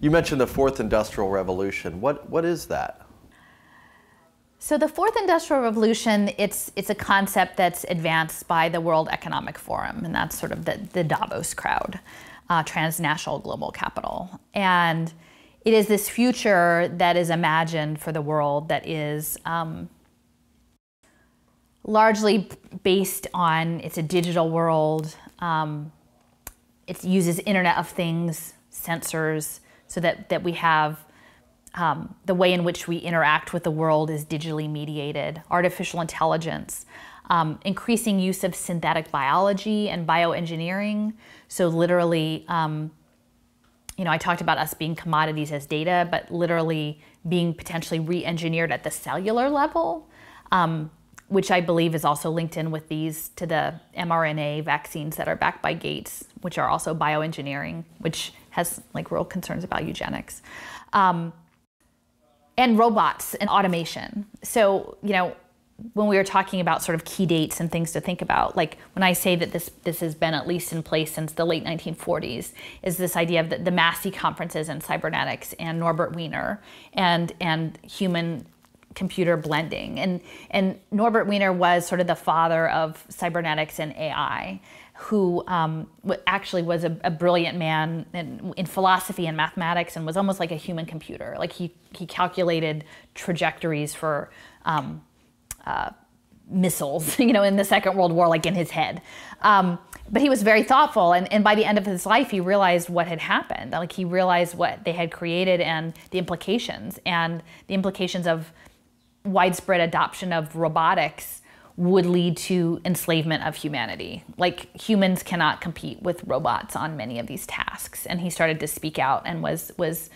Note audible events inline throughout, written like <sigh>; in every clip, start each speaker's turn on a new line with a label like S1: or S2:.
S1: You mentioned the fourth industrial revolution. What, what is that?
S2: So the fourth industrial revolution, it's it's a concept that's advanced by the World Economic Forum, and that's sort of the, the Davos crowd, uh, transnational global capital. And it is this future that is imagined for the world that is um, largely based on it's a digital world. Um, it uses Internet of Things, sensors, so that, that we have um, the way in which we interact with the world is digitally mediated, artificial intelligence, um, increasing use of synthetic biology and bioengineering. So, literally, um, you know, I talked about us being commodities as data, but literally being potentially re engineered at the cellular level, um, which I believe is also linked in with these to the mRNA vaccines that are backed by Gates, which are also bioengineering, which has like real concerns about eugenics. Um, and robots and automation. So, you know, when we were talking about sort of key dates and things to think about, like when I say that this this has been at least in place since the late 1940s, is this idea of the, the Macy conferences and cybernetics and Norbert Wiener and and human computer blending. And and Norbert Wiener was sort of the father of cybernetics and AI who um, actually was a, a brilliant man in, in, philosophy and mathematics and was almost like a human computer. Like he, he calculated trajectories for um, uh, missiles, <laughs> you know, in the Second World War, like in his head. Um, but he was very thoughtful, and, and by the end of his life, he realized what had happened. Like he realized what they had created and the implications, and the implications of widespread adoption of robotics would lead to enslavement of humanity. Like humans cannot compete with robots on many of these tasks. And he started to speak out and was was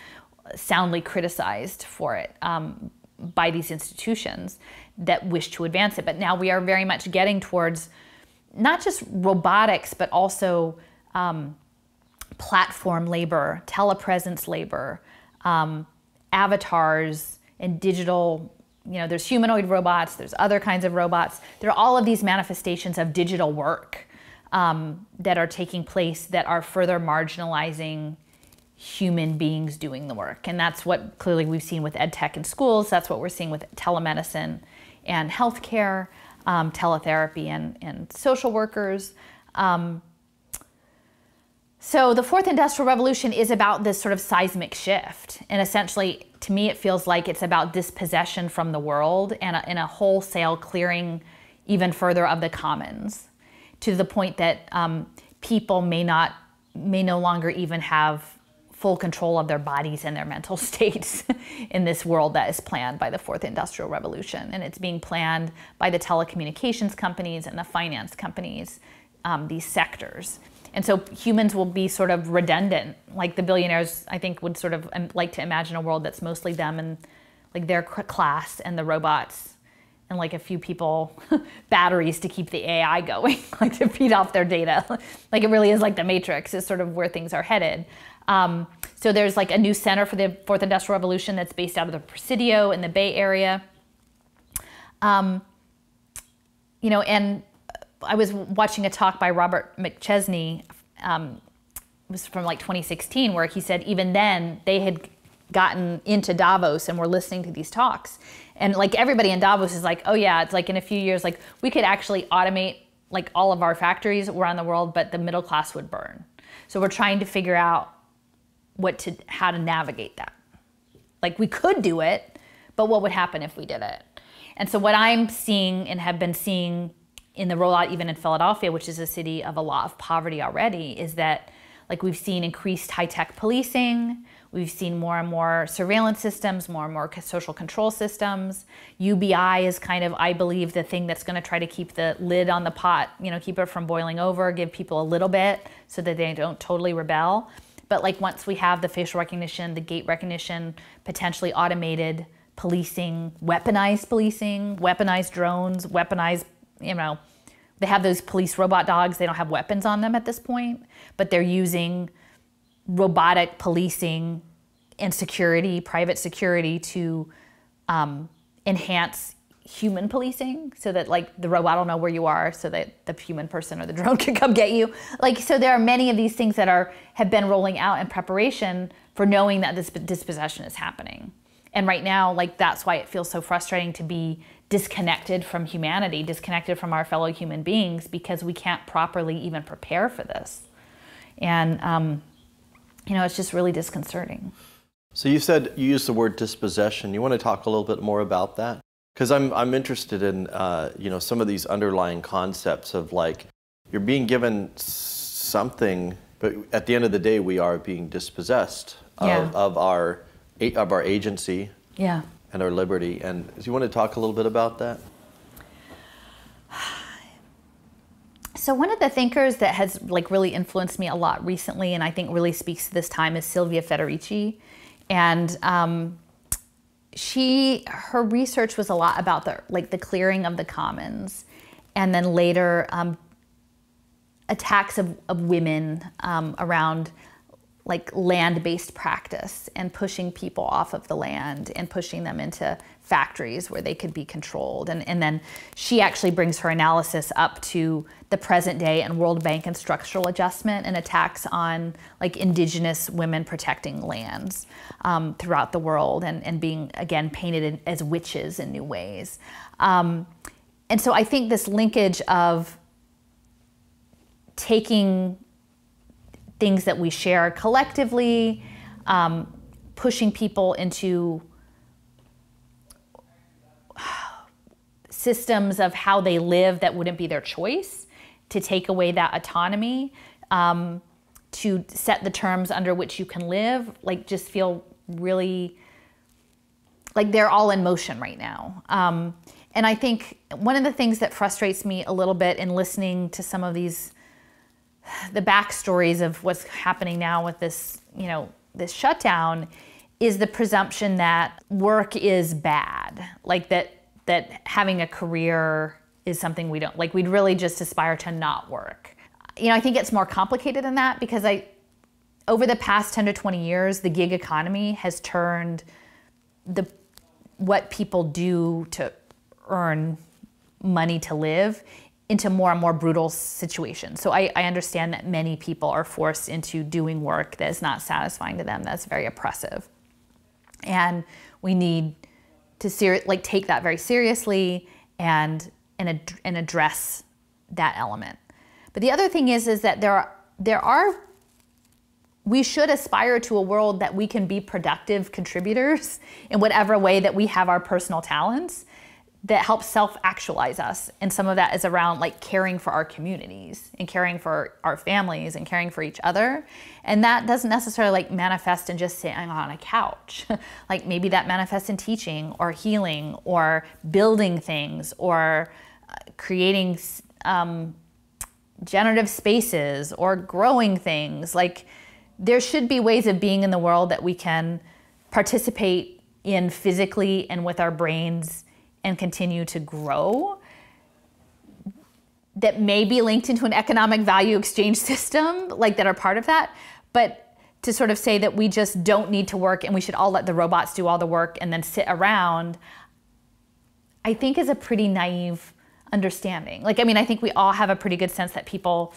S2: soundly criticized for it um, by these institutions that wish to advance it. But now we are very much getting towards not just robotics, but also um, platform labor, telepresence labor, um, avatars, and digital you know, there's humanoid robots, there's other kinds of robots. There are all of these manifestations of digital work um, that are taking place that are further marginalizing human beings doing the work. And that's what clearly we've seen with ed tech in schools. That's what we're seeing with telemedicine and healthcare, um, teletherapy and, and social workers. Um, so the fourth industrial revolution is about this sort of seismic shift. And essentially, to me, it feels like it's about dispossession from the world and a, and a wholesale clearing even further of the commons to the point that um, people may not, may no longer even have full control of their bodies and their mental <laughs> states in this world that is planned by the fourth industrial revolution. And it's being planned by the telecommunications companies and the finance companies, um, these sectors. And so humans will be sort of redundant. Like the billionaires, I think, would sort of like to imagine a world that's mostly them and like their class and the robots and like a few people <laughs> batteries to keep the AI going, <laughs> like to feed off their data. <laughs> like it really is like the Matrix is sort of where things are headed. Um, so there's like a new center for the fourth industrial revolution that's based out of the Presidio in the Bay Area. Um, you know, and I was watching a talk by Robert McChesney, um, it was from like 2016, where he said even then they had gotten into Davos and were listening to these talks. And like everybody in Davos is like, oh yeah, it's like in a few years, like we could actually automate like all of our factories around the world, but the middle class would burn. So we're trying to figure out what to how to navigate that. Like we could do it, but what would happen if we did it? And so what I'm seeing and have been seeing in the rollout, even in Philadelphia, which is a city of a lot of poverty already, is that like we've seen increased high tech policing, we've seen more and more surveillance systems, more and more social control systems. UBI is kind of, I believe, the thing that's going to try to keep the lid on the pot, you know, keep it from boiling over, give people a little bit so that they don't totally rebel. But like once we have the facial recognition, the gait recognition, potentially automated policing, weaponized policing, weaponized drones, weaponized you know, they have those police robot dogs. They don't have weapons on them at this point, but they're using robotic policing and security, private security, to um, enhance human policing so that like the robot will know where you are so that the human person or the <laughs> drone can come get you like so there are many of these things that are have been rolling out in preparation for knowing that this dispossession is happening and right now like that's why it feels so frustrating to be disconnected from humanity disconnected from our fellow human beings because we can't properly even prepare for this and um, you know it's just really disconcerting
S1: so you said you used the word dispossession. You want to talk a little bit more about that? Because I'm I'm interested in uh, you know some of these underlying concepts of like you're being given something, but at the end of the day, we are being dispossessed
S2: Yeah.
S1: of, of our of our agency
S2: yeah
S1: and our liberty. And do you want to talk a little bit about that?
S2: So one of the thinkers that has like really influenced me a lot recently, and I think really speaks to this time, is Silvia Federici, and um, she her research was a lot about the like the clearing of the commons, and then later um, attacks of, of women um, around like land-based practice and pushing people off of the land and pushing them into factories where they could be controlled. And, and then she actually brings her analysis up to the present day and world bank and structural adjustment and attacks on like indigenous women protecting lands um, throughout the world and, and being again painted in, as witches in new ways. Um, and so i think this linkage of taking things that we share collectively, um, pushing people into <sighs> systems of how they live that wouldn't be their choice, to take away that autonomy, um, to set the terms under which you can live, like just feel really like they're all in motion right now. Um, and I think one of the things that frustrates me a little bit in listening to some of these the backstories of what's happening now with this, you know, this shutdown is the presumption that work is bad. Like that that having a career is something we don't like we'd really just aspire to not work. You know, I think it's more complicated than that because I over the past 10 to 20 years, the gig economy has turned the what people do to earn money to live into more and more brutal situations. So I, I, understand that many people are forced into doing work that is not satisfying to them, that's very oppressive. And we need to ser- like take that very seriously and, and, ad- and address that element. But the other thing is, is that there are, there are, we should aspire to a world that we can be productive contributors in whatever way that we have our personal talents that helps self-actualize us. And some of that is around like caring for our communities and caring for our families and caring for each other. And that doesn't necessarily like manifest in just sitting on a couch. <laughs> Like maybe that manifests in teaching or healing or building things or uh, creating um, generative spaces or growing things. Like there should be ways of being in the world that we can participate in physically and with our brains and continue to grow that may be linked into an economic value exchange <laughs> system, like that are part of that. But to sort of say that we just don't need to work and we should all let the robots do all the work and then sit around, I think is a pretty naive understanding. Like, I mean, I think we all have a pretty good sense that people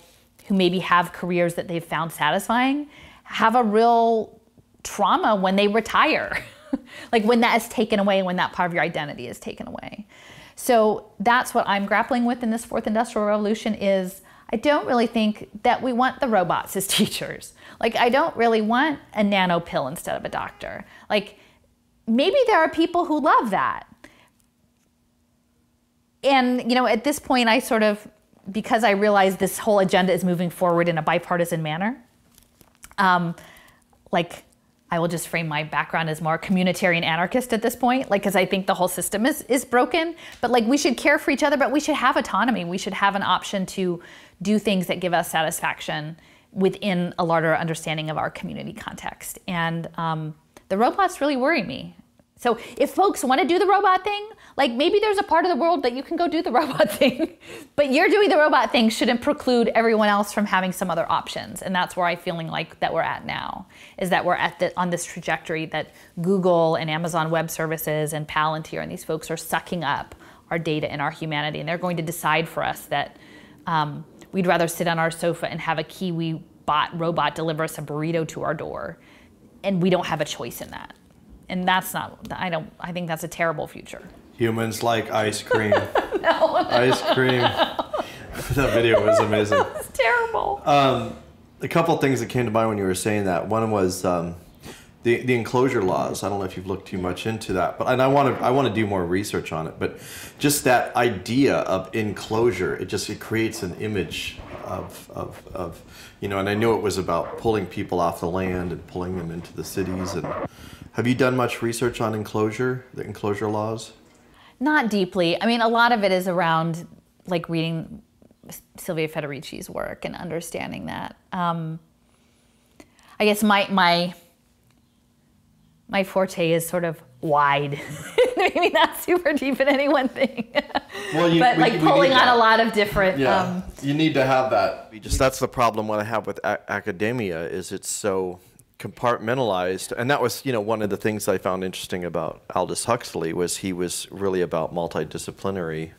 S2: who maybe have careers that they've found satisfying have a real trauma when they retire. <laughs> <laughs> like when that is taken away, when that part of your identity is taken away. So that's what I'm grappling with in this fourth industrial revolution is I don't really think that we want the robots as <laughs> teachers. Like I don't really want a nano pill instead of a doctor. Like maybe there are people who love that. And you know, at this point I sort of because I realize this whole agenda is moving forward in a bipartisan manner. Um, like I will just frame my background as more communitarian anarchist at this point, like because I think the whole system is is broken. But like we should care for each other, but we should have autonomy. We should have an option to do things that give us satisfaction within a larger understanding of our community context. And um, the robots really worry me. So if folks want to do the robot thing, like maybe there's a part of the world that you can go do the <laughs> robot thing, but you're doing the robot thing shouldn't preclude everyone else from having some other options. And that's where I'm feeling like that we're at now, is that we're at the, on this trajectory that Google and Amazon Web Services and Palantir and these folks are sucking up our data and our humanity. And they're going to decide for us that um, we'd rather sit on our sofa and have a Kiwi bot robot deliver us a burrito to our door. And we don't have a choice in that. And that's not, I don't, I think that's a terrible future.
S1: Humans like ice cream. <laughs>
S2: no,
S1: ice cream. <laughs> that video was <laughs> amazing.
S2: It's terrible.
S1: Um, a couple things that came to mind when you were saying that. One was um, the the enclosure laws. I don't know if you've looked too much into that, but and I want to I want to do more research on it. But just that idea of enclosure, it just it creates an image of of of you know. And I knew it was about pulling people off the land and pulling them into the cities. And have you done much research on enclosure, the enclosure laws?
S2: Not deeply. I mean, a lot of it is around like reading Silvia Federici's work and understanding that. Um, I guess my my my forte is sort of wide. <laughs> Maybe not super deep in any one thing. Well, you, but we, like we pulling on a lot of different.
S1: Yeah, um, you need to have that. Just that's the problem what I have with a- academia is it's so compartmentalized, and that was you know one of the things I found interesting about Aldous Huxley was he was really about multidisciplinary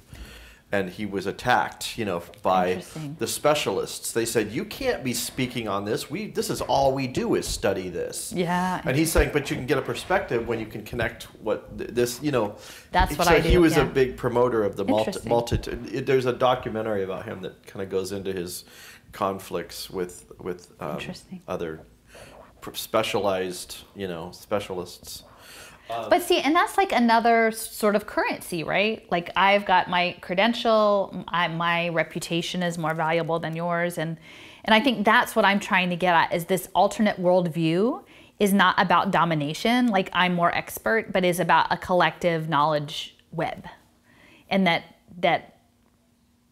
S1: and he was attacked, you know, by the specialists. They said, "You can't be speaking on this. We this is all we do is study this."
S2: Yeah.
S1: And he's saying, "But you can get a perspective when you can connect what this, you know."
S2: That's what so I do.
S1: He was
S2: yeah.
S1: a big promoter of the multi. multi there's a documentary about him that kind of goes into his conflicts with with um, other specialized, you know, specialists.
S2: Um, but see, and that's like another sort of currency, right? Like I've got my credential, I, my reputation is more valuable than yours, and and I think that's what I'm trying to get at is this alternate worldview is not about domination, like I'm more expert, but is about a collective knowledge web, and that that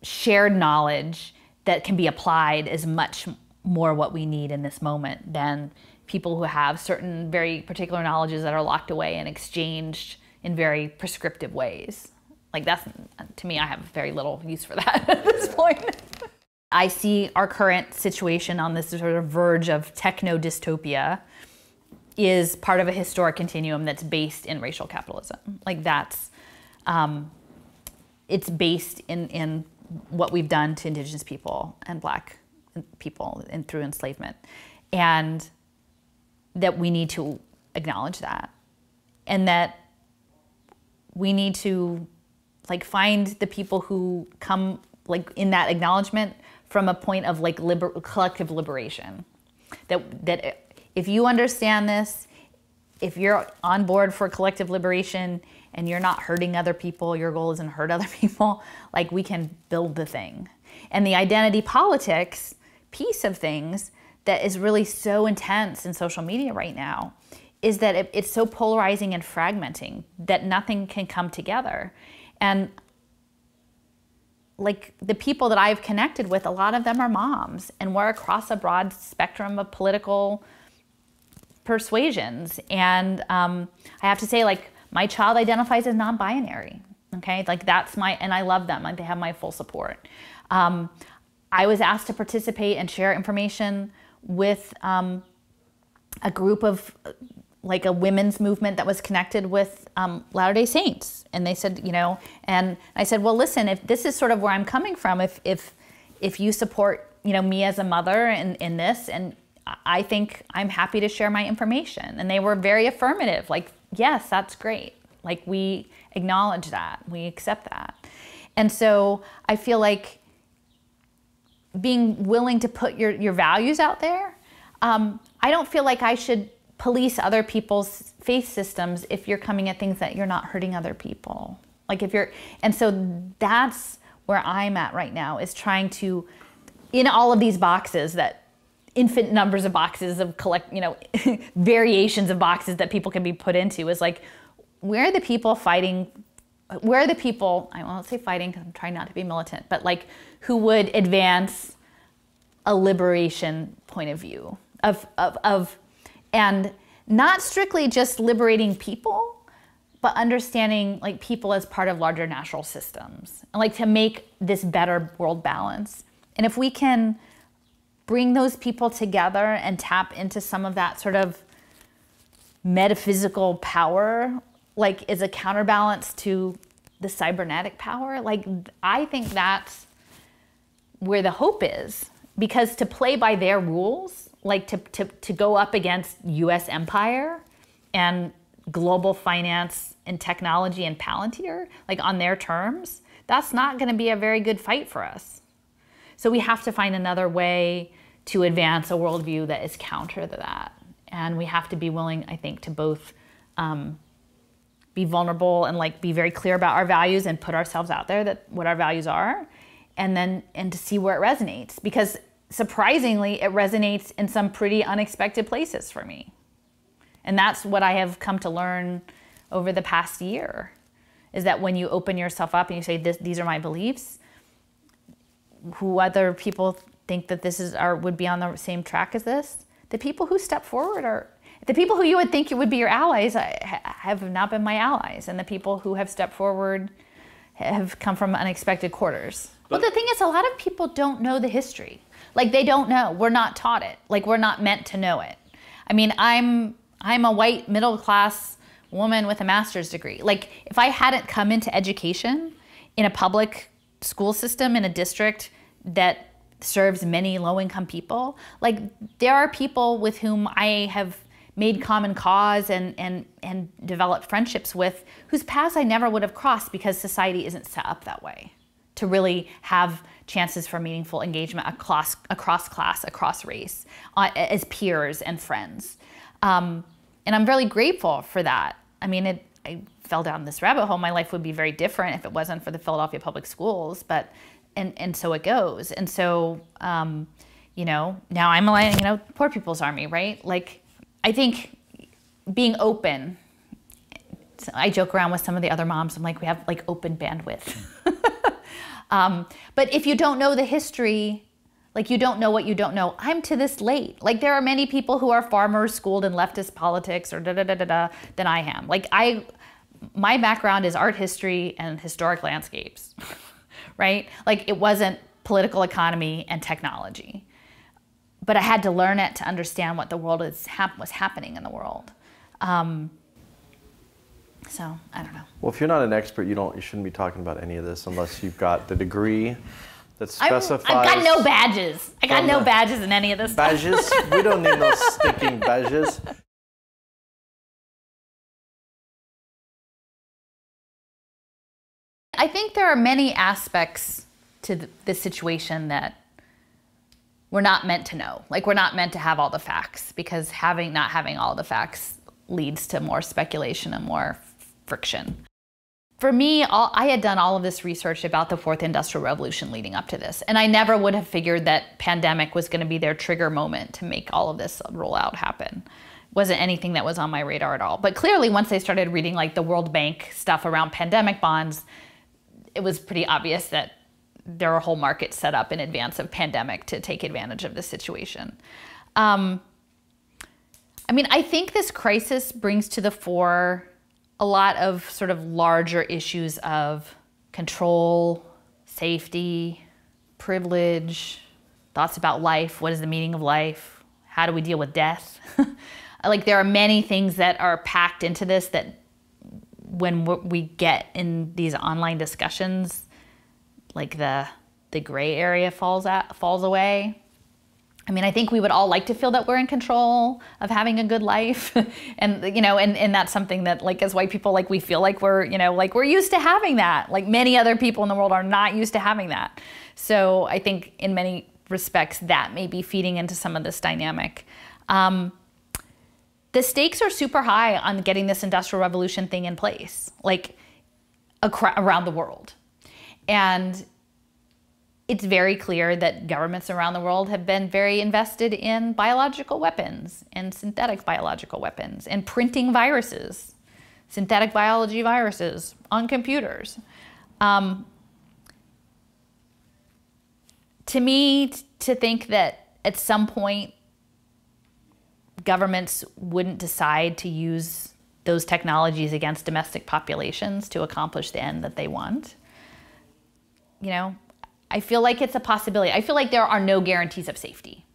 S2: shared knowledge that can be applied is much more what we need in this moment than people who have certain very particular knowledges that are locked away and exchanged in very prescriptive ways. Like that's to me, I have very little use for that <laughs> at this point. I see our current situation on this sort of verge of techno dystopia is part of a historic continuum that's based in racial capitalism. Like that's, um, it's based in, in what we've done to indigenous people and black people and through enslavement. And that we need to acknowledge that. And that we need to like find the people who come like in that acknowledgement from a point of like liber- collective liberation. That that if you understand this if you're on board for collective liberation and you're not hurting other people your goal isn't hurt <laughs> other people like we can build the thing. And the identity politics piece of things that is really so intense in social media right now is that it, it's so polarizing and fragmenting that nothing can come together. And like the people that I've connected with, a lot of them are moms, and we're across a broad spectrum of political persuasions. And um, I have to say, like, my child identifies as non binary. Okay, like that's my, and I love them, like, they have my full support. Um, I was asked to participate and share information with um, a group of like a women's movement that was connected with um, Latter Day Saints, and they said, you know, and I said, well, listen, if this is sort of where I'm coming from, if if if you support, you know, me as a mother in, in this, and I think I'm happy to share my information, and they were very affirmative, like, yes, that's great, like we acknowledge that, we accept that, and so I feel like being willing to put your, your values out there. Um, I don't feel like I should police other people's faith systems if you're coming at things that you're not hurting other people. Like if you're, and so that's where I'm at right now is trying to, in all of these boxes that infinite numbers of boxes of collect, you know, <laughs> variations of boxes that people can be put into is like, where are the people fighting? Where are the people, I won't say fighting because I'm trying not to be militant, but like who would advance a liberation point of view of, of, of and not strictly just liberating people but understanding like people as part of larger natural systems and like to make this better world balance. And if we can bring those people together and tap into some of that sort of metaphysical power like is a counterbalance to the cybernetic power. Like, I think that's where the hope is because to play by their rules, like to, to, to go up against US empire and global finance and technology and Palantir, like on their terms, that's not going to be a very good fight for us. So we have to find another way to advance a worldview that is counter to that. And we have to be willing, I think, to both um, be vulnerable and like be very clear about our values and put ourselves out there that what our values are, and then and to see where it resonates. Because surprisingly, it resonates in some pretty unexpected places for me. And that's what I have come to learn over the past year is that when you open yourself up and you say these are my beliefs, who other people think that this is or would be on the same track as this, the people who step forward are the people who you would think would be your allies uh, have not been my allies, and the people who have stepped forward have come from unexpected quarters. But, well, the thing is, a lot of people don't know the history. Like they don't know. We're not taught it. Like we're not meant to know it. I mean, I'm I'm a white middle class woman with a master's degree. Like if I hadn't come into education in a public school system in a district that serves many low income people, like there are people with whom I have made common cause and, and, and developed friendships with whose paths I never would have crossed because society isn't set up that way to really have chances for meaningful engagement across, across class, across race, uh, as peers and friends. Um, and I'm really grateful for that. I mean, it, I fell down this rabbit hole. My life would be very different if it wasn't for the Philadelphia Public Schools, but and and so it goes. And so, um, you know, now I'm a you know poor people's army, right? Like, I think being open. I joke around with some of the other moms. I'm like, we have like open bandwidth. <laughs> um, but if you don't know the history like you don't know what you don't know. I'm to this late. Like there are many people who are far more schooled in leftist politics or da da da da da than I am. Like I, my background is art history and historic landscapes, <laughs> right? Like it wasn't political economy and technology, but I had to learn it to understand what the world is hap- was happening in the world. Um, so I don't know.
S1: Well, if you're not an expert, you don't. You shouldn't be talking about any of this unless you've got the degree that specifies.
S2: I've got no badges. I got no badges in any of this.
S1: Badges? We don't need no <laughs> sticking badges.
S2: I think there are many aspects to the, situation that we're not meant to know. Like we're not meant to have all the facts because having not having all the facts leads to more speculation and more friction for me, all, I had done all of this research about the fourth industrial revolution leading up to this, and I never would have figured that pandemic was going to be their trigger moment to make all of this rollout happen. Wasn't anything that was on my radar at all. But clearly, once I started reading like the World Bank stuff around pandemic bonds, it was pretty obvious that there are whole markets set up in advance of pandemic to take advantage of the situation. Um, I mean, I think this crisis brings to the fore a lot of sort of larger issues of control, safety, privilege, thoughts about life. What is the meaning of life? How do we deal with death? <laughs> like there are many things that are packed into this that when we get in these online discussions, like the the gray area falls out, falls away. I mean, I think we would all like to feel that we're in control of having a good life. <laughs> and, you know, and, and that's something that, like, as white people, like, we feel like we're, you know, like we're used to having that. Like, many other people in the world are not used to having that. So I think in many respects, that may be feeding into some of this dynamic. Um, the stakes are super high on getting this industrial revolution thing in place, like, around the world. And it's very clear that governments around the world have been very invested in biological weapons and synthetic biological weapons and printing viruses, synthetic biology viruses on computers. Um, to me, to think that at some point governments wouldn't decide to use those technologies against domestic populations to accomplish the end that they want, you know, I feel like it's a possibility. I feel like there are no guarantees of safety.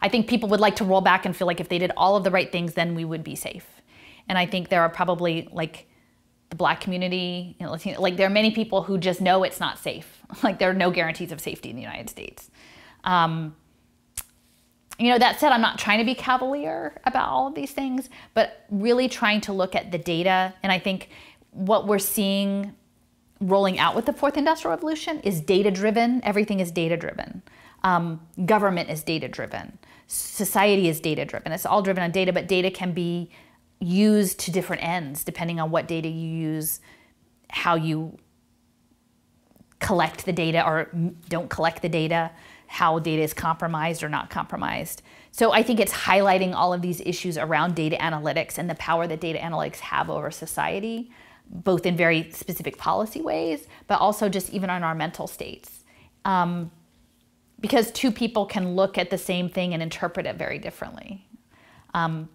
S2: I think people would like to roll back and feel like if they did all of the right things, then we would be safe. And I think there are probably like the black community, you know, Latino, like there are many people who just know it's not safe. <laughs> like there are no guarantees of safety in the United States. Um, you know, that said, I'm not trying to be cavalier about all of these things, but really trying to look at the data. And I think what we're seeing rolling out with the fourth industrial revolution is data driven. Everything is data driven. Um, government is data driven. Society is data driven. It's all driven on data, but data can be used to different ends depending on what data you use, how you collect the data or don't collect the data, how data is compromised or not compromised. So I think it's highlighting all of these issues around data analytics and the power that data analytics have over society, both in very specific policy ways, but also just even on our mental states. Um, because two people can look at the same thing and interpret it very differently. Um,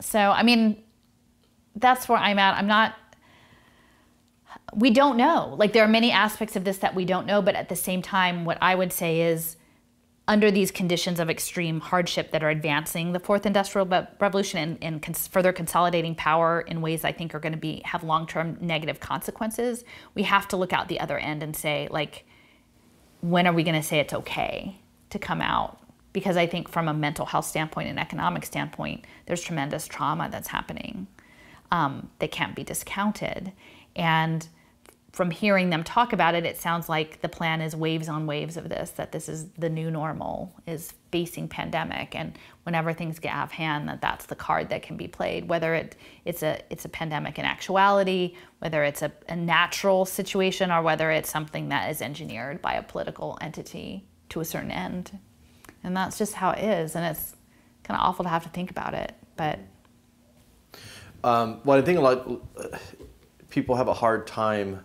S2: so, I mean, that's where I'm at. I'm not, we don't know. Like, there are many aspects of this that we don't know, but at the same time, what I would say is, under these conditions of extreme hardship that are advancing the fourth industrial revolution and, and cons further consolidating power in ways I think are going to be have long-term negative consequences, we have to look out the other end and say, like, when are we going to say it's okay to come out because I think from a mental health standpoint and economic standpoint, there's tremendous trauma that's happening um, that can't be discounted. And from hearing them talk about it, it sounds like the plan is waves on waves of this, that this is the new normal, is facing pandemic. And whenever things get out of hand, that that's the card that can be played, whether it, it's, a, it's a pandemic in actuality, whether it's a, a natural situation, or whether it's something that is engineered by a political entity to a certain end. And that's just how it is. And it's kind of awful to have to think about it. But.
S1: Um, well, I think a lot people have a hard time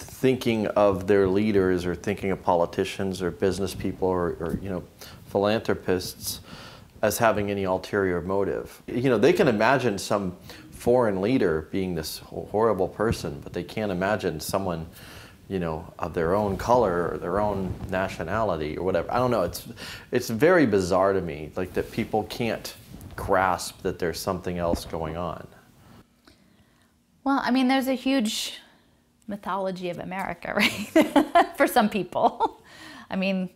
S1: thinking of their leaders or thinking of politicians or business people or, or, you know philanthropists as having any ulterior motive. You know, they can imagine some foreign leader being this horrible person, but they can't imagine someone you know, of their own color or their own nationality or whatever. I don't know. It's it's very bizarre to me, like that people can't grasp that there's something else going on.
S2: Well, I mean, there's a huge mythology of America, <laughs> right? For some people, I mean,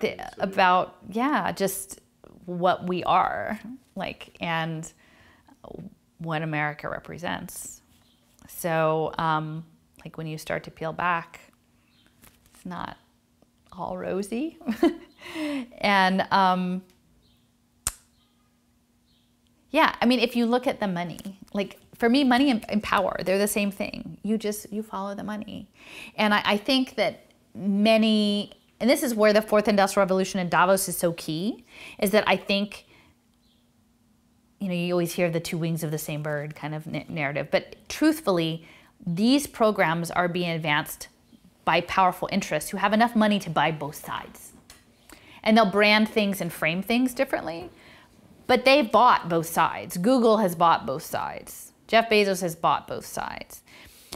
S2: the, about yeah, just what we are like and what America represents. So. Um, like when you start to peel back, it's not all rosy. <laughs> and um, yeah, I mean, if you look at the money, like for me, money and, power, they're the same thing. You just, you follow the money. And I, I think that many, and this is where the fourth industrial revolution in Davos is so key, is that I think you know, you always hear the two wings of the same bird kind of narrative. But truthfully, these programs are being advanced by powerful interests who have enough money to buy both sides. And they'll brand things and frame things differently, but they've bought both sides. Google has bought both sides. Jeff Bezos has bought both sides.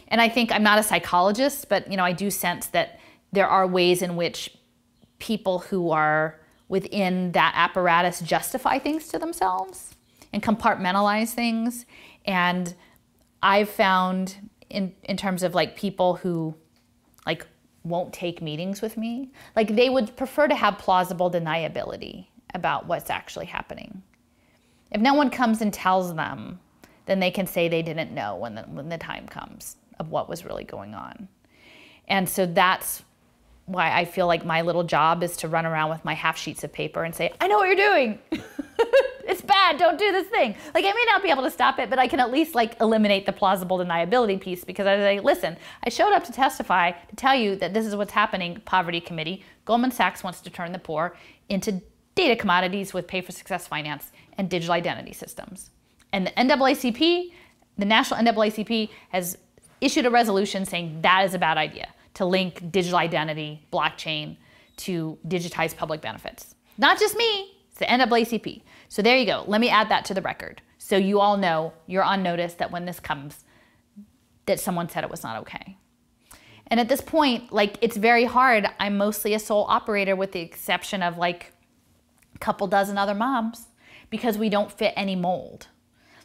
S2: And I think I'm not a psychologist, but you know, I do sense that there are ways in which people who are within that apparatus justify things to themselves and compartmentalize things. And I've found in in terms of like people who like won't take meetings with me. Like they would prefer to have plausible deniability about what's actually happening. If no one comes and tells them, then they can say they didn't know when the, when the time comes of what was really going on. And so that's why I feel like my little job is to run around with my half sheets of paper and say, I know what you're doing. <laughs> it's bad. Don't do this thing. Like I may not be able to stop it, but I can at least like eliminate the plausible deniability piece because I say, listen, I showed up to testify to tell you that this is what's happening, poverty committee. Goldman Sachs wants to turn the poor into data commodities with pay for success finance and digital identity systems. And the NAACP, the National NAACP has issued a resolution saying that is a bad idea to link digital identity, blockchain to digitize public benefits. Not just me, it's the NAACP. So there you go. Let me add that to the record. So you all know you're on notice that when this comes, that someone said it was not okay. And at this point, like it's very hard. I'm mostly a sole operator with the exception of like a couple dozen other moms because we don't fit any mold.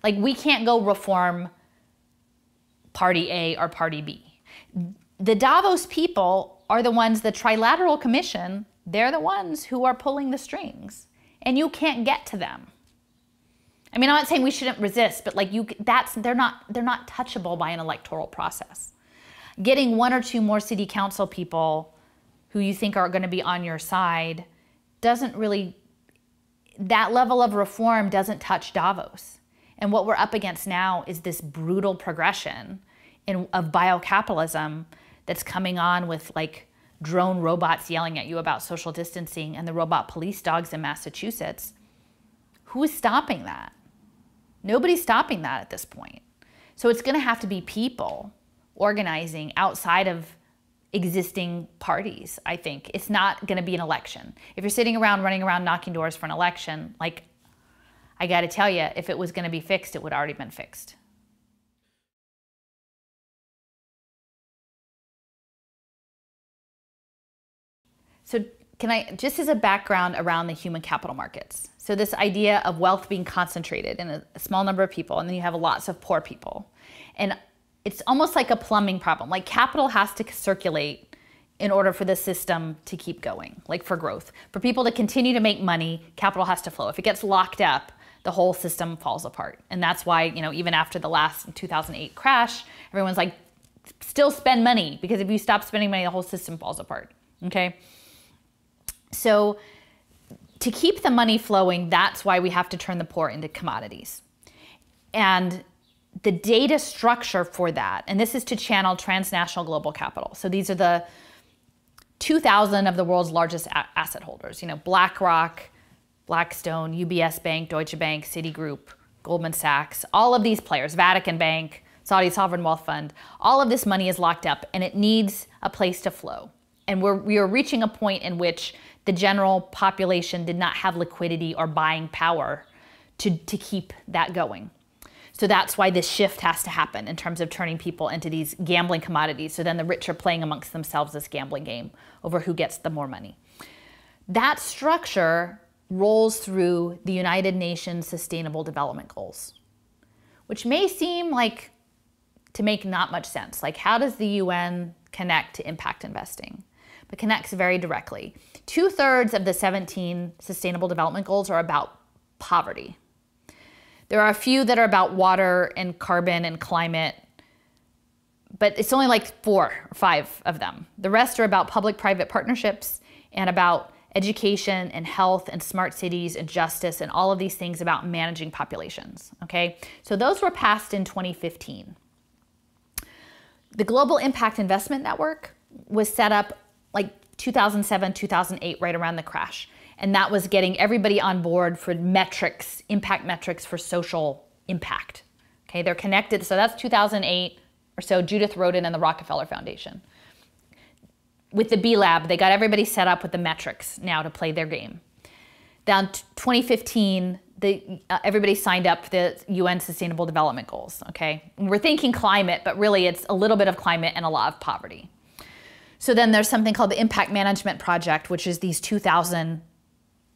S2: Like we can't go reform party A or party B. The Davos people are the ones, the Trilateral Commission, they're the ones who are pulling the strings. And you can't get to them. I mean, I'm not saying we shouldn't resist, but like you that's they're not they're not touchable by an electoral process. Getting one or two more city council people who you think are going to be on your side doesn't really that level of reform doesn't touch Davos. And what we're up against now is this brutal progression in, of biocapitalism that's coming on with like drone robots yelling at you about social distancing and the robot police dogs in Massachusetts. Who is stopping that? Nobody's stopping that at this point. So it's going to have to be people organizing outside of existing parties, I think. It's not going to be an election. If you're sitting around running around knocking doors for an election, like I got to tell you, if it was going to be fixed, it would already been fixed. So can I, just as a background around the human capital markets. So this idea of wealth being concentrated in a, small number of people, and then you have lots of poor people. And it's almost like a plumbing problem. Like capital has to circulate in order for the system to keep going, like for growth. For people to continue to make money, capital has to flow. If it gets locked up, the whole system falls apart. And that's why, you know, even after the last 2008 crash, everyone's like, still spend money because if you stop spending money, the whole system falls apart. Okay? So, to keep the money flowing, that's why we have to turn the poor into commodities. And the data structure for that, and this is to channel transnational global capital. So these are the 2,000 of the world's largest asset holders. You know, BlackRock, Blackstone, UBS Bank, Deutsche Bank, Citigroup, Goldman Sachs, all of these players, Vatican Bank, Saudi Sovereign Wealth Fund, all of this money is locked up and it needs a place to flow. And we're, we are reaching a point in which the general population did not have liquidity or buying power to, to keep that going. So that's why this shift has to happen in terms of turning people into these gambling commodities. So then the rich are playing amongst themselves this gambling game over who gets the more money. That structure rolls through the United Nations Sustainable Development Goals, which may seem like to make not much sense. Like, how does the UN connect to impact investing? But connects very directly. Two thirds of the 17 Sustainable Development Goals are about poverty. There are a few that are about water and carbon and climate, but it's only like four or five of them. The rest are about public private partnerships and about education and health and smart cities and justice and all of these things about managing populations. Okay, so those were passed in 2015. The Global Impact Investment Network was set up like 2007, 2008, right around the crash. And that was getting everybody on board for metrics, impact metrics for social impact. Okay, they're connected. So that's 2008 or so, Judith Rodin and the Rockefeller Foundation with the B Lab, they got everybody set up with the metrics now to play their game. Down 2015, the, uh, everybody signed up for the UN Sustainable Development Goals. Okay, we're thinking climate, but really it's a little bit of climate and a lot of poverty. So then there's something called the Impact Management Project, which is these 2,000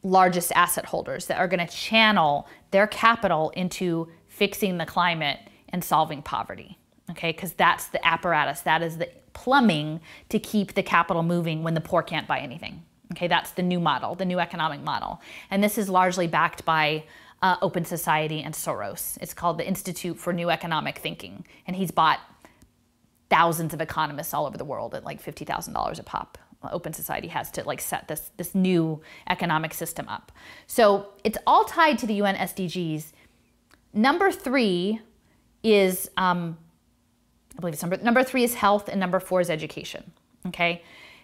S2: largest asset holders that are going to channel their capital into fixing the climate and solving poverty. Okay, because that's the apparatus, that is the plumbing to keep the capital moving when the poor can't buy anything. Okay, that's the new model, the new economic model. And this is largely backed by uh, Open Society and Soros. It's called the Institute for New Economic Thinking. And he's bought thousands of economists all over the world at like $50,000 a pop. Open Society has to like set this, this new economic system up. So it's all tied to the UN SDGs. Number three is um, I believe it's number, number three is health and number four is education. Okay.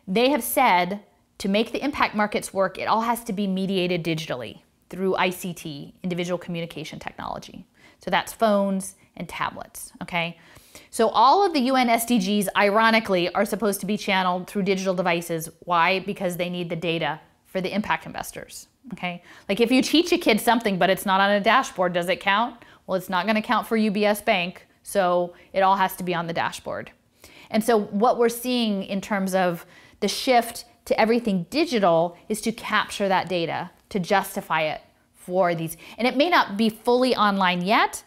S2: They have said to make the impact markets work, it all has to be mediated digitally through ICT, individual communication technology. So that's phones and tablets. Okay. So all of the UN SDGs, ironically, are supposed to be channeled through digital devices. Why? Because they need the data for the impact investors. Okay. Like if you teach a kid something, but it's not on a dashboard, does it count? Well, it's not going to count for UBS Bank so it all has to be on the dashboard. And so what we're seeing in terms of the shift to everything digital is to capture that data, to justify it for these. And it may not be fully online yet,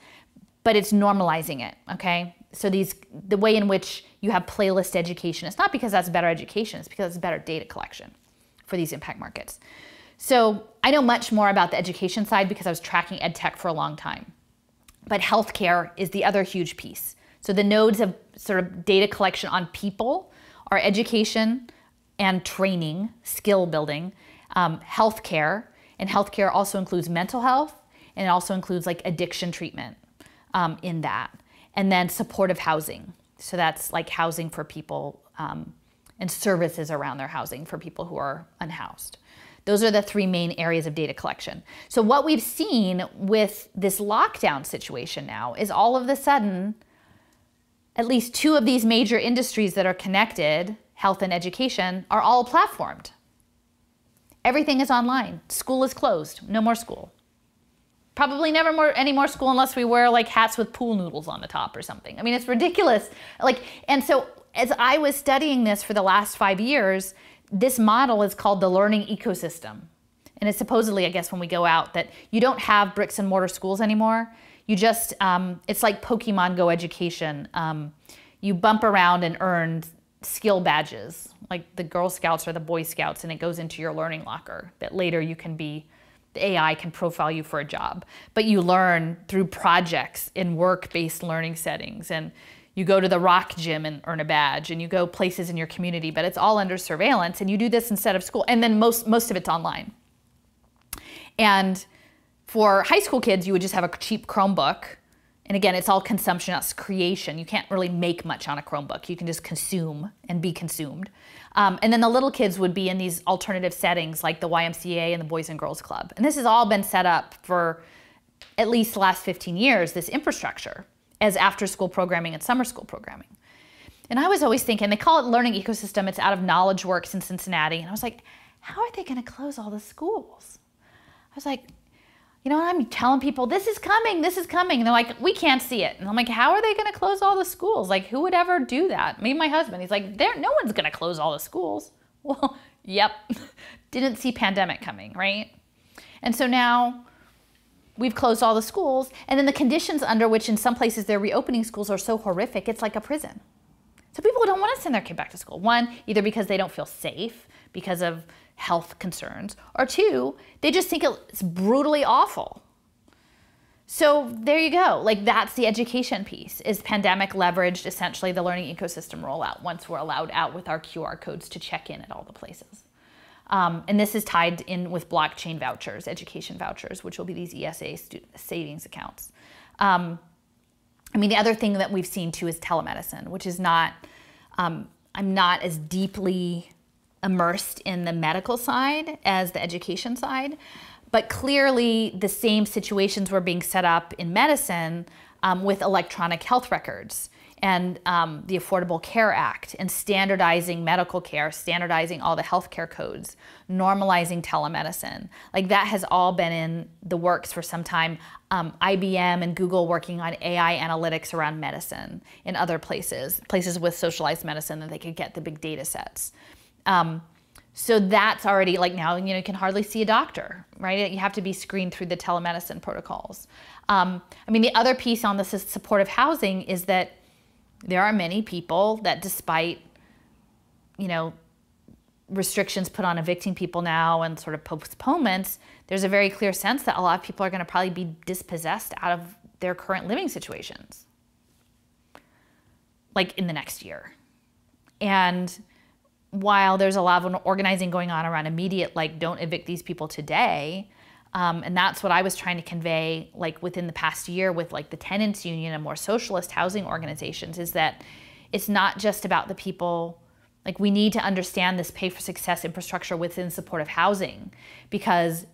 S2: but it's normalizing it, okay? So these the way in which you have playlist education, it's not because that's better education, it's because it's better data collection for these impact markets. So I know much more about the education side because I was tracking ed tech for a long time. But healthcare is the other huge piece. So the nodes of sort of data collection on people are education and training, skill building, um, healthcare, and healthcare also includes mental health and it also includes like addiction treatment um, in that. And then supportive housing. So that's like housing for people um, and services around their housing for people who are unhoused. Those are the three main areas of data collection. So what we've seen with this lockdown situation now is all of a sudden, at least two of these major industries that are connected, health and education, are all platformed. Everything is online. School is closed. No more school. Probably never more any more school unless we wear like hats with pool noodles on the top or something. I mean, it's ridiculous. Like, and so as I was studying this for the last five years, this model is called the learning ecosystem. And it's supposedly, I guess, when we go out, that you don't have bricks and mortar schools anymore. You just, um, it's like Pokemon Go education. Um, you bump around and earn skill badges, like the Girl Scouts or the Boy Scouts, and it goes into your learning locker that later you can be the AI can profile you for a job. But you learn through projects in work-based learning settings and you go to the rock gym and earn a badge and you go places in your community, but it's all under surveillance and you do this instead of school. And then most, most of it's online. And for high school kids, you would just have a cheap Chromebook. And again, it's all consumption, not creation. You can't really make much on a Chromebook. You can just consume and be consumed. Um, and then the little kids would be in these alternative settings like the YMCA and the Boys and Girls Club. And this has all been set up for at least the last 15 years, this infrastructure, as after school programming and summer school programming. And I was always thinking, they call it learning ecosystem, it's out of KnowledgeWorks in Cincinnati. And I was like, how are they going to close all the schools? I was like, you know, I'm telling people this is coming, this is coming. And they're like, we can't see it. And I'm like, how are they going to close all the schools? Like, who would ever do that? Me and my husband. He's like, there, no one's going to close all the schools. <laughs> Well, yep, <laughs> didn't see pandemic coming, right? And so now we've closed all the schools, and then the conditions under which in some places they're reopening schools are so horrific, it's like a prison. So people don't want to send their kid back to school. One, either because they don't feel safe because of health concerns, or two, they just think it's brutally awful. So there you go. Like that's the education piece. Is pandemic leveraged essentially the learning ecosystem rollout once we're allowed out with our QR codes to check in at all the places. Um, and this is tied in with blockchain vouchers, education vouchers, which will be these ESA savings accounts. Um, I mean, the other thing that we've seen too is telemedicine, which is not, um, I'm not as deeply immersed in the medical side as the education side. But clearly, the same situations were being set up in medicine um, with electronic health records and um, the Affordable Care Act and standardizing medical care, standardizing all the healthcare codes, normalizing telemedicine. Like that has all been in the works for some time. Um, IBM and Google working on AI analytics around medicine in other places, places with socialized medicine that they could get the big data sets. Um, so that's already like now, you know, you can hardly see a doctor, right? You have to be screened through the telemedicine protocols. Um, I mean, the other piece on this is supportive housing is that there are many people that despite, you know, restrictions put on evicting people now and sort of postponements, there's a very clear sense that a lot of people are going to probably be dispossessed out of their current living situations, like in the next year. And while there's a lot of organizing going on around immediate, like, don't evict these people today, um, and that's what I was trying to convey, like, within the past year with, like, the tenants union and more socialist housing organizations, is that it's not just about the people. Like, we need to understand this pay for success infrastructure within supportive housing because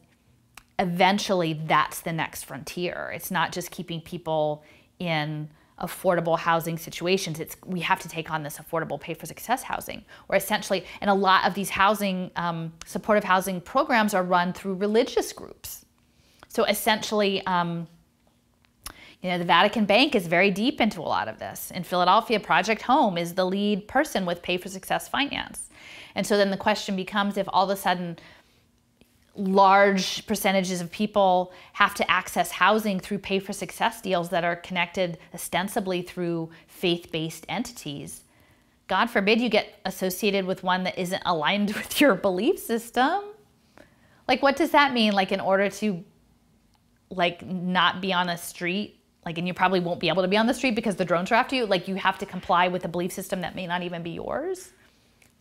S2: eventually that's the next frontier. It's not just keeping people in affordable housing situations. It's we have to take on this affordable pay for success housing, where essentially, and a lot of these housing um, supportive housing programs are run through religious groups. So essentially. Um, you know, the Vatican Bank is very deep into a lot of this. In Philadelphia, Project Home is the lead person with Pay for Success Finance. And so then the question becomes if all of a sudden large percentages of people have to access housing through pay for success deals that are connected ostensibly through faith based entities. God forbid you get associated with one that isn't aligned <laughs> with your belief system. Like, what does that mean? Like, in order to like not be on a street, like, and you probably won't be able to be on the street because the drones are after you. Like, you have to comply with a belief system that may not even be yours.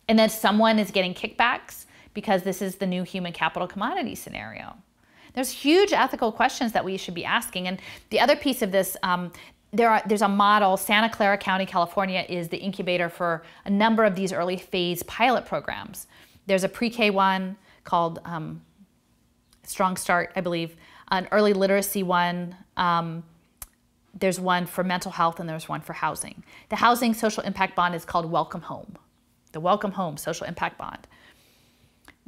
S2: And then someone is getting kickbacks because this is the new human capital commodity scenario. There's huge ethical questions that we should be asking. And the other piece of this, um, there are, there's a model, Santa Clara County, California is the incubator for a number of these early phase pilot programs. There's a pre-K one called um, Strong Start, I believe, an early literacy one. Um, there's one for mental health and there's one for housing. The housing social impact bond is called Welcome Home. The Welcome Home social impact bond.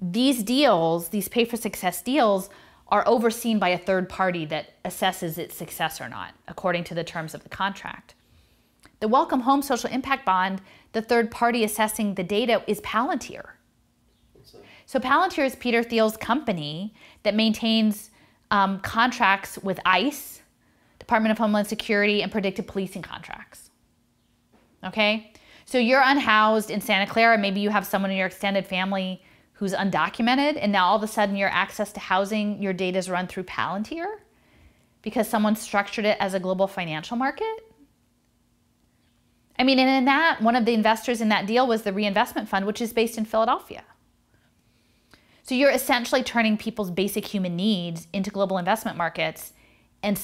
S2: These deals, these pay for success deals, are overseen by a third party that assesses its success or not, according to the terms of the contract. The Welcome Home Social Impact Bond, the third party assessing the data is Palantir. So Palantir is Peter Thiel's company that maintains um, contracts with ICE, Department of Homeland Security, and predictive policing contracts. Okay? So you're unhoused in Santa Clara. Maybe you have someone in your extended family who's undocumented, and now all of a sudden your access to housing, your data is run through Palantir because someone structured it as a global financial market. I mean, and in that, one of the investors in that deal was the reinvestment fund, which is based in Philadelphia. So you're essentially turning people's basic human needs into global investment markets and,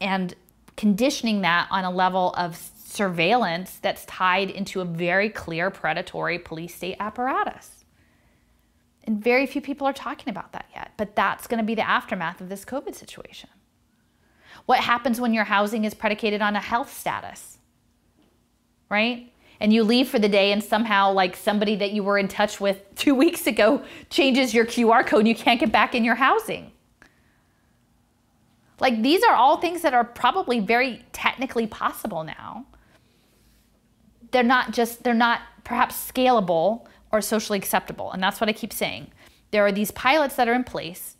S2: and conditioning that on a level of surveillance that's tied into a very clear predatory police state apparatus. And very few people are talking about that yet, but that's going to be the aftermath of this COVID situation. What happens when your housing is predicated on a health status? Right? And you leave for the day and somehow like somebody that you were in touch with <laughs> 2 weeks ago changes your QR code and you can't get back in your housing. Like these are all things that are probably very technically possible now. They're not just they're not perhaps scalable or socially acceptable. And that's what I keep saying. There are these pilots that are in place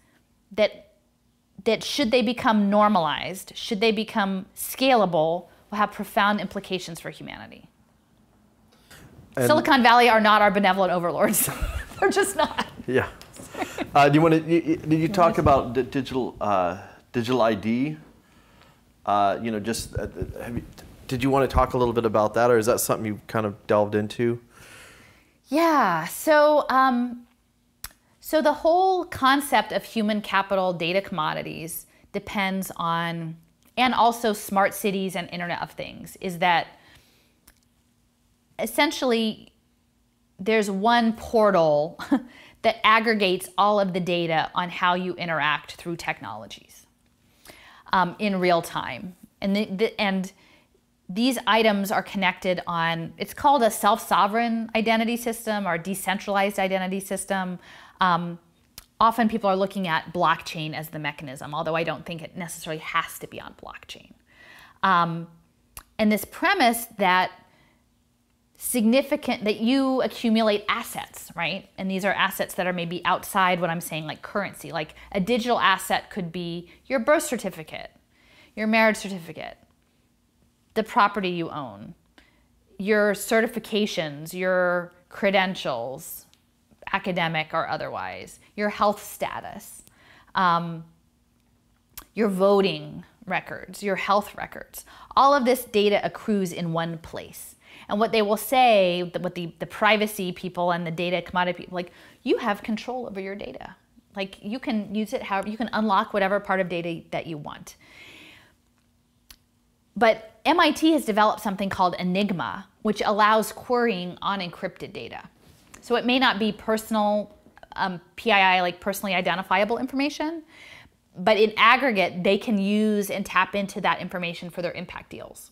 S2: that that should they become normalized, should they become scalable, will have profound implications for humanity. And Silicon Valley are not our benevolent overlords. <laughs> They're just not.
S1: Yeah. Uh, do you want to? Did you talk about digital uh, digital ID? Uh, you know, just uh, you, did you want to talk a little bit about that, or is that something you kind of delved into?
S2: Yeah. So, um, so the whole concept of human capital data commodities depends on, and also smart cities and Internet of Things, is that essentially there's one portal <laughs> that aggregates all of the data on how you interact through technologies um, in real time. And, the, the, and these items are connected on, it's called a self-sovereign identity system or decentralized identity system. Um, often people are looking at blockchain as the mechanism, although I don't think it necessarily has to be on blockchain. Um, and this premise that significant, that you accumulate assets, right? And these are assets that are maybe outside what I'm saying, like currency. Like a digital asset could be your birth certificate, your marriage certificate, the property you own, your certifications, your credentials, academic or otherwise, your health status, um, your voting records, your health records. All of this data accrues in one place. And what they will say, what the, the privacy people and the data commodity people, like, you have control over your data. Like, you can use it however, you can unlock whatever part of data that you want. But MIT has developed something called Enigma, which allows querying on encrypted data. So it may not be personal um, PII, like personally identifiable information, but in aggregate, they can use and tap into that information for their impact deals.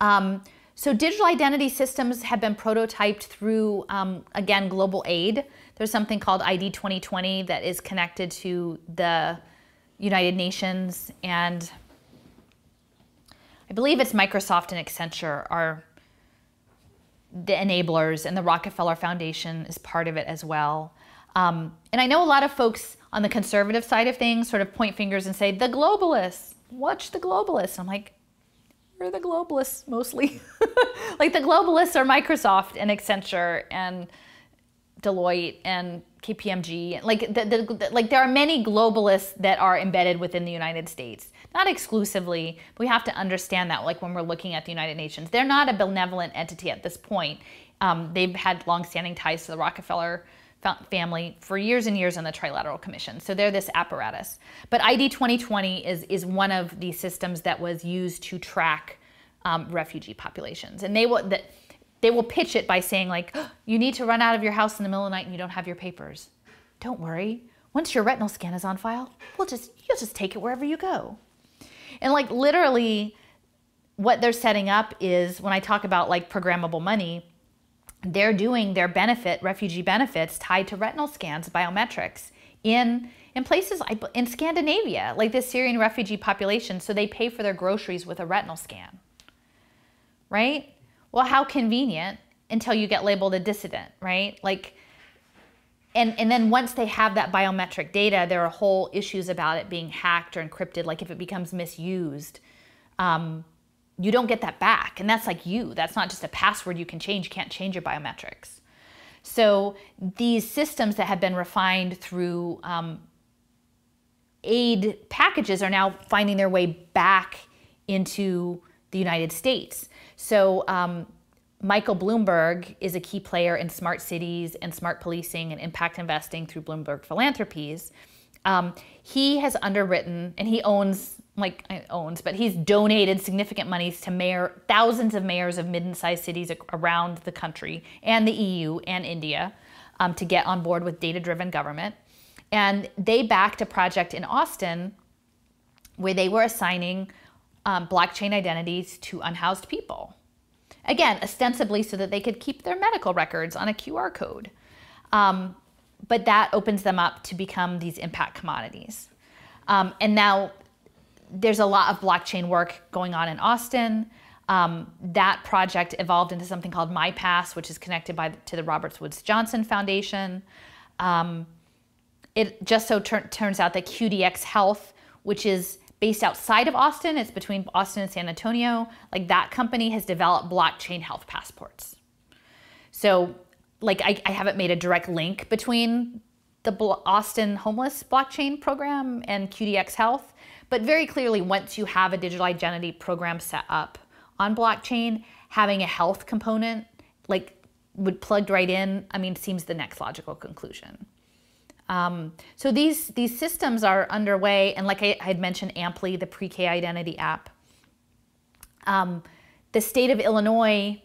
S2: Um, so digital identity systems have been prototyped through, um, again, global aid. There's something called ID 2020 that is connected to the United Nations and I believe it's Microsoft and Accenture are the enablers, and the Rockefeller Foundation is part of it as well. Um, and I know a lot of folks on the conservative side of things sort of point fingers and say, the globalists, watch the globalists. I'm like, we're the globalists mostly. <laughs> like the globalists are Microsoft and Accenture and Deloitte and KPMG. Like, the, the, the, like there are many globalists that are embedded within the United States. Not exclusively, but we have to understand that. Like when we're looking at the United Nations, they're not a benevolent entity at this point. Um, they've had longstanding ties to the Rockefeller family for years and years on the Trilateral Commission. So they're this apparatus. But ID 2020 is, is one of the systems that was used to track um, refugee populations. And they will, that, they will pitch it by saying like, oh, you need to run out of your house in the middle of the night and you don't have your papers. Don't worry. Once your retinal scan is on file, we'll just, you'll just take it wherever you go. And like literally what they're setting up is when I talk about like programmable money, they're doing their benefit, refugee benefits tied to retinal scans, biometrics in in places like in Scandinavia, like the Syrian refugee population, so they pay for their groceries with a retinal scan. Right? Well, how convenient until you get labeled a dissident, right? Like and, and then once they have that biometric data, there are whole issues about it being hacked or encrypted, like if it becomes misused. Um, you don't get that back. And that's like you. That's not just a password you can change. You can't change your biometrics. So these systems that have been refined through um, aid packages are now finding their way back into the United States. So um, Michael Bloomberg is a key player in smart cities and smart policing and impact investing through Bloomberg Philanthropies. Um, he has underwritten, and he owns like owns, but he's donated significant monies to mayor thousands of mayors of mid-sized cities around the country and the EU and India um, to get on board with data-driven government. And they backed a project in Austin where they were assigning um, blockchain identities to unhoused people. Again, ostensibly so that they could keep their medical records on a QR code. Um, but that opens them up to become these impact commodities. Um, and now there's a lot of blockchain work going on in Austin. Um, that project evolved into something called MyPass, which is connected by, to the Roberts Woods Johnson Foundation. Um, it just so tur turns out that QDX Health, which is based outside of Austin, it's between Austin and San Antonio, like that company has developed blockchain health passports. So, like, I, I haven't made a direct link between the Austin homeless blockchain program and QDX Health, but very clearly, once you have a digital identity program set up on blockchain, having a health component like would plugged right in, I mean, seems the next logical conclusion. Um, so these these systems are underway, and like I, had mentioned, Amply, the pre-K identity app. Um, the state of Illinois,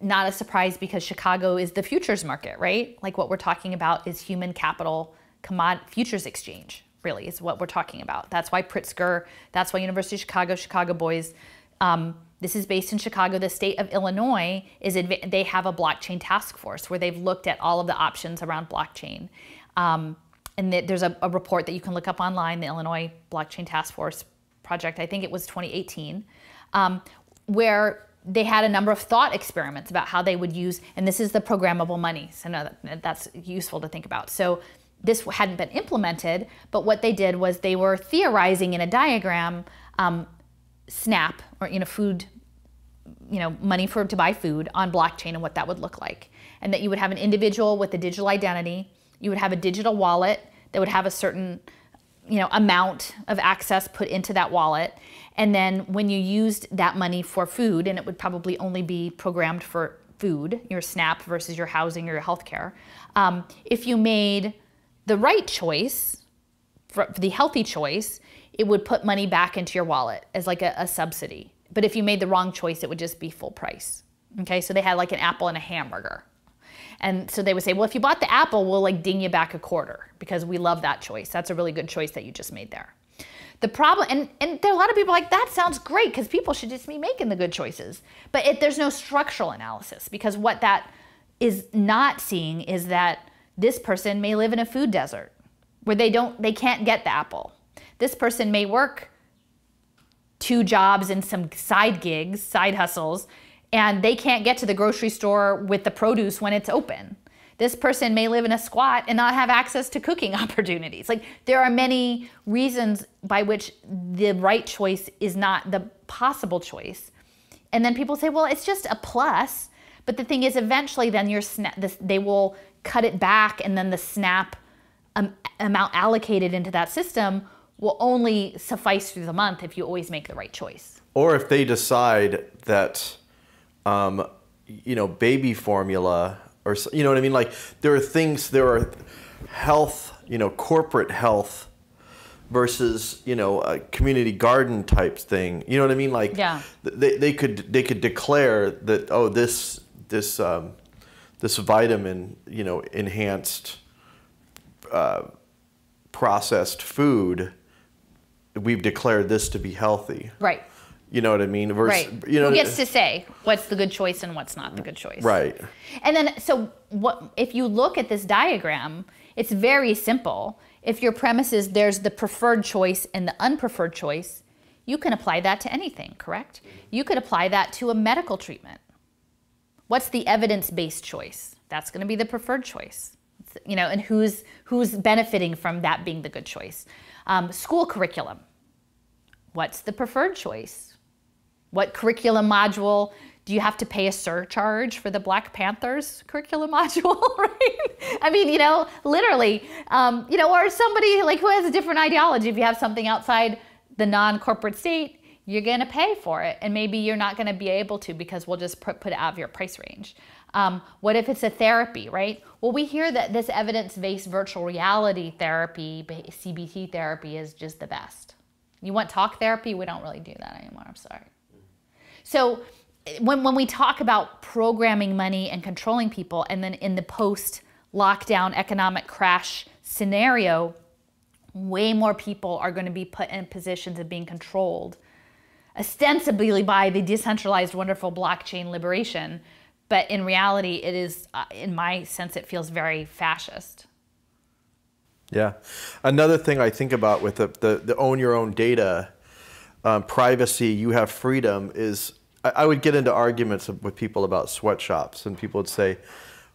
S2: not a surprise because Chicago is the futures market, right? Like what we're talking about is human capital commod futures exchange really is what we're talking about. That's why Pritzker, that's why University of Chicago, Chicago Boys, um, this is based in Chicago. The state of Illinois is they have a blockchain task force where they've looked at all of the options around blockchain. Um, and there's a, a, report that you can look up online, the Illinois Blockchain Task Force project. I think it was 2018, um, where they had a number of thought experiments about how they would use, and this is the programmable money. So no, that, that's useful to think about. So this hadn't been implemented, but what they did was they were theorizing in a diagram um, SNAP or you know food, you know money for to buy food on blockchain and what that would look like, and that you would have an individual with a digital identity, you would have a digital wallet that would have a certain you know amount of access put into that wallet, and then when you used that money for food, and it would probably only be programmed for food, your SNAP versus your housing or your healthcare. Um, if you made the right choice, for the healthy choice, it would put money back into your wallet as like a, a subsidy. But if you made the wrong choice, it would just be full price. Okay, so they had like an apple and a hamburger. And so they would say, well, if you bought the apple, we'll like ding you back a quarter because we love that choice. That's a really good choice that you just made there. The problem, and, and there are a lot of people like, that sounds great because people should just be making the good choices. But it, there's no structural analysis because what that is not seeing is that this person may live in a food desert where they don't they can't get the apple. This person may work two jobs and some side gigs, side hustles, and they can't get to the grocery store with the produce when it's open. This person may live in a squat and not have access to cooking <laughs> opportunities. Like there are many reasons by which the right choice is not the possible choice. And then people say, well, it's just a plus. But the thing is, eventually, then your snap, this, they will cut it back, and then the SNAP um, amount allocated into that system will only suffice through the month if you always make the right choice.
S1: Or if they decide that, um, you know, baby formula or you know what I mean. Like there are things, there are health, you know, corporate health versus you know a community garden type thing. You know what I mean? Like
S2: yeah.
S1: they, they could they could declare that oh this this um, this vitamin you know enhanced uh, processed food we've declared this to be healthy.
S2: Right.
S1: You know what I mean?
S2: Versus, right. You know, Who gets to say what's the good choice and what's not the good choice?
S1: Right.
S2: And then, so what? If you look at this diagram, it's very simple. If your premise is there's the preferred choice and the unpreferred choice, you can apply that to anything, correct? You could apply that to a medical treatment. What's the evidence-based choice? That's going to be the preferred choice. You know, and who's who's benefiting from that being the good choice? Um, school curriculum. What's the preferred choice? What curriculum module? Do you have to pay a surcharge for the Black Panthers curriculum <laughs> module, right? I mean, you know, literally, um, you know, or somebody like who has a different ideology. If you have something outside the non-corporate state, you're going to pay for it, and maybe you're not going to be able to because we'll just put, put it out of your price range. Um, what if it's a therapy, right? Well, we hear that this evidence-based virtual reality therapy, CBT therapy, is just the best. You want talk therapy? We don't really do that anymore. I'm sorry. So when, when we talk about programming money and controlling people, and then in the post lockdown economic crash scenario, way more people are going to be put in positions of being controlled, ostensibly by the decentralized, wonderful blockchain liberation. But in reality, it is, uh, in my sense, it feels very fascist.
S1: Yeah. Another thing I think about with the, the, the own your own data um, privacy, you have freedom is, I, would get into arguments with people about sweatshops and people would say,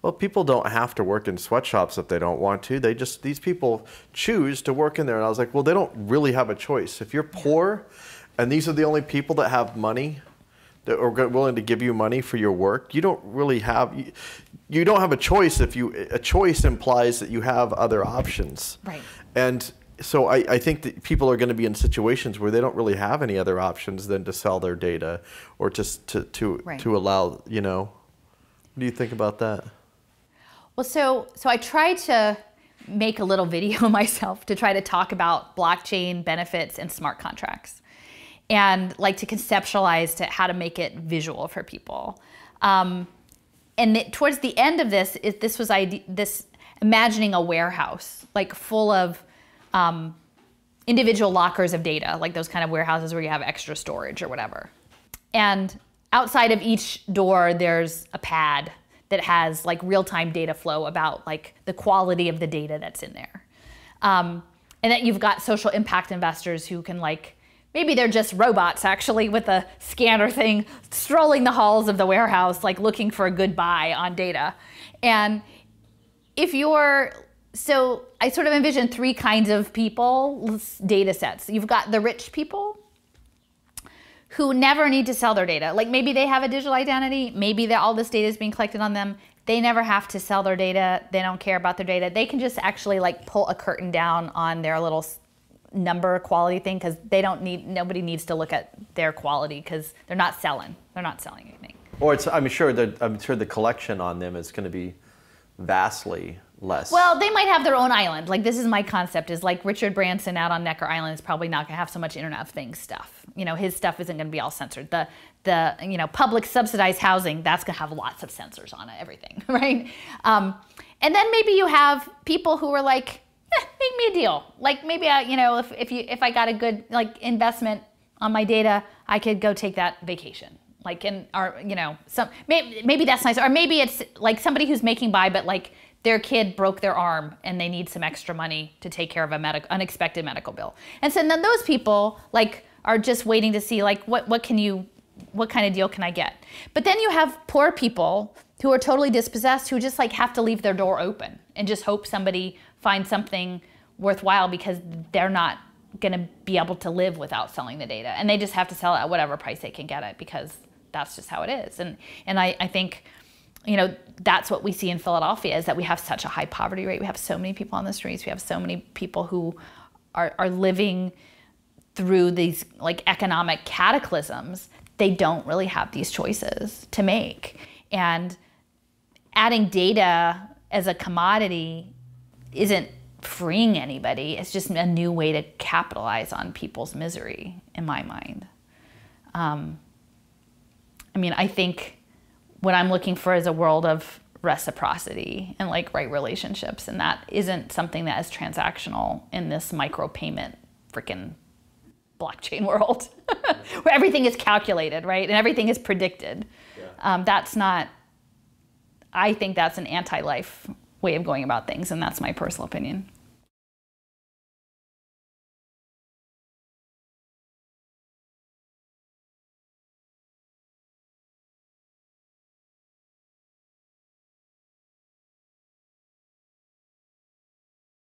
S1: well, people don't have to work in sweatshops if they don't want to. They just, these people choose to work in there. And I was like, well, they don't really have a choice. If you're poor and these are the only people that have money that are willing to give you money for your work, you don't really have, you, you don't have a choice if you, a choice implies that you have other options.
S2: Right.
S1: And so I, I, think that people are going to be in situations where they don't really have any other options than to sell their data or just to to right. to allow you know. What do you think about that?
S2: Well, so so I tried to make a little video <laughs> myself to try to talk about blockchain benefits and smart contracts, and like to conceptualize to how to make it visual for people. Um, and it, towards the end of this, it, this was ide- this imagining a warehouse like full of um, individual lockers of data, like those kind of warehouses where you have extra storage or whatever. And outside of each door, there's a pad that has like real-time data flow about like the quality of the data that's in there. Um, and that you've got social impact investors who can like, maybe they're just robots actually with a scanner thing, strolling the halls of the warehouse, like looking for a good buy on data. And if you're so I sort of envision three kinds of people, data sets. You've got the rich people who never need to sell their data. Like maybe they have a digital identity, maybe all this data is being collected on them. They never have to sell their data. They don't care about their data. They can just actually like pull a curtain down on their little number quality thing because they don't need, nobody needs to look at their quality because they're not selling. They're not selling anything.
S1: Or it's, I'm sure that, I'm sure the collection on them is going to be vastly less.
S2: Well, they might have their own island. Like this is my concept is like Richard Branson out on Necker Island is probably not going to have so much Internet of Things stuff. You know, his stuff isn't going to be all censored. The the you know public subsidized housing that's going to have lots of sensors on it, everything, <laughs> right? Um, and then maybe you have people who are like, eh, make me a deal. Like maybe I, you know, if if you if I got a good like investment on my data, I could go take that vacation like in our you know some maybe, maybe that's nice or maybe it's like somebody who's making by but like their kid broke their arm and they need some extra money to take care of a medic- unexpected medical bill. And so then those people like are just waiting to see like what, what can you what kind of deal can I get? But then you have poor people who are totally dispossessed who just like have to leave their door open and just hope somebody finds something worthwhile because they're not going to be able to live without selling the data and they just have to sell it at whatever price they can get it because that's just how it is and and i, I think you know that's what we see in philadelphia is that we have such a high poverty rate we have so many people on the streets we have so many people who are, are living through these like economic cataclysms they don't really have these choices to make and adding data as a commodity isn't freeing anybody. It's just a new way to capitalize on people's misery, in my mind. Um, I mean, I think what I'm looking for is a world of reciprocity and like right relationships, and that isn't something that is transactional in this micropayment freaking blockchain <laughs> world where everything is calculated, right? And everything is predicted. Yeah. Um, that's not, I think that's an anti life way of going about things, and that's my personal opinion.